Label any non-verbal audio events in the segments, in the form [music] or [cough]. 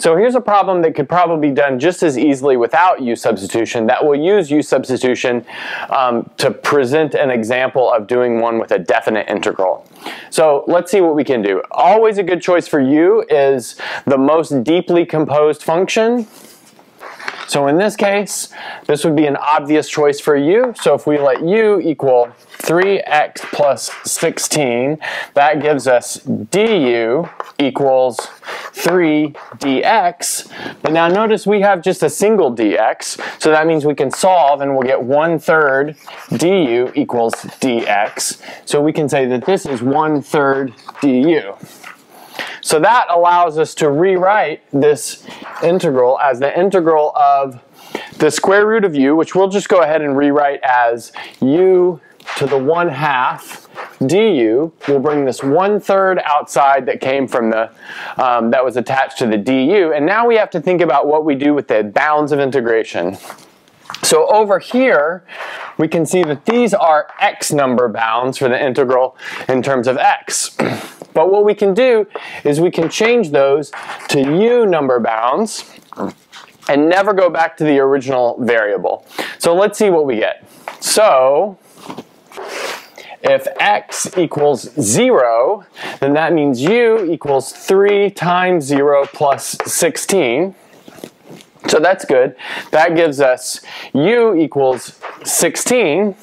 So here's a problem that could probably be done just as easily without u substitution that will use u substitution um, to present an example of doing one with a definite integral. So let's see what we can do. Always a good choice for u is the most deeply composed function. So in this case, this would be an obvious choice for u. So if we let u equal 3x plus 16, that gives us du equals 3 dx. But now notice we have just a single dx, so that means we can solve and we'll get 1 third du equals dx. So we can say that this is 1 third du. So that allows us to rewrite this integral as the integral of the square root of u, which we'll just go ahead and rewrite as u to the 1 half du. We'll bring this 1 third outside that came from the, um, that was attached to the du. And now we have to think about what we do with the bounds of integration. So over here, we can see that these are x number bounds for the integral in terms of x. [clears throat] But what we can do is we can change those to u number bounds and never go back to the original variable. So let's see what we get. So if x equals 0, then that means u equals 3 times 0 plus 16. So that's good. That gives us u equals 16.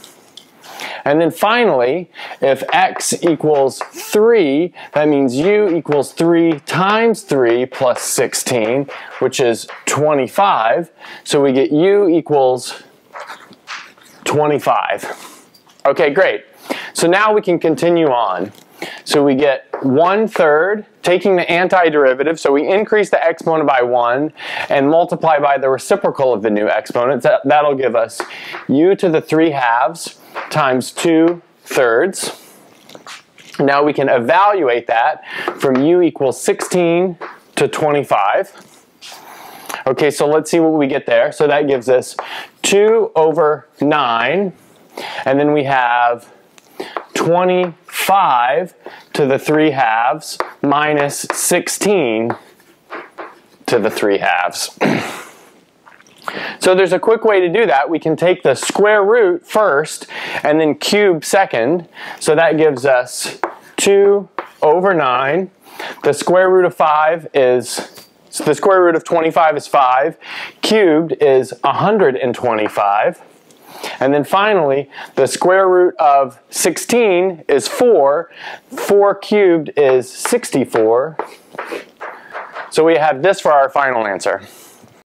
And then finally, if x equals 3, that means u equals 3 times 3 plus 16, which is 25. So we get u equals 25. Okay, great. So now we can continue on. So we get 1 third, taking the antiderivative, so we increase the exponent by 1 and multiply by the reciprocal of the new exponent. That'll give us u to the 3 halves times 2 thirds. Now we can evaluate that from u equals 16 to 25. Okay, so let's see what we get there. So that gives us 2 over 9, and then we have 25 to the 3 halves minus 16 to the 3 halves. [clears throat] So there's a quick way to do that. We can take the square root first and then cube second. So that gives us 2 over 9. The square root of 5 is, so the square root of 25 is 5. Cubed is 125. And then finally, the square root of 16 is 4. 4 cubed is 64. So we have this for our final answer.